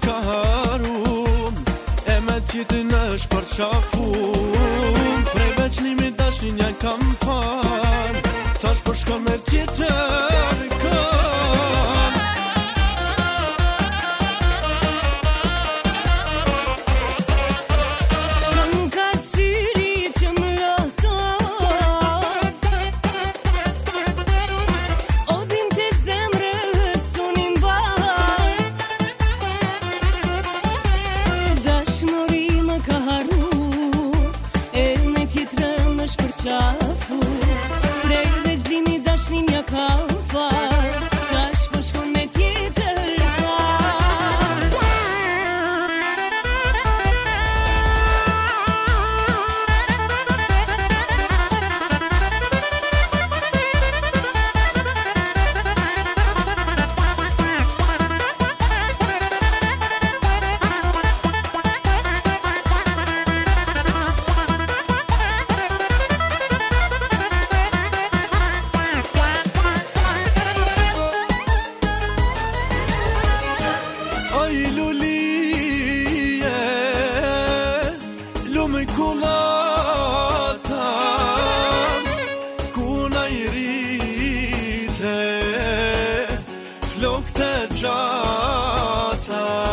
ka harum E me tjeti në është për Prej veç nimi dashni njën kam far Tash për shko me tjetër 家福。chota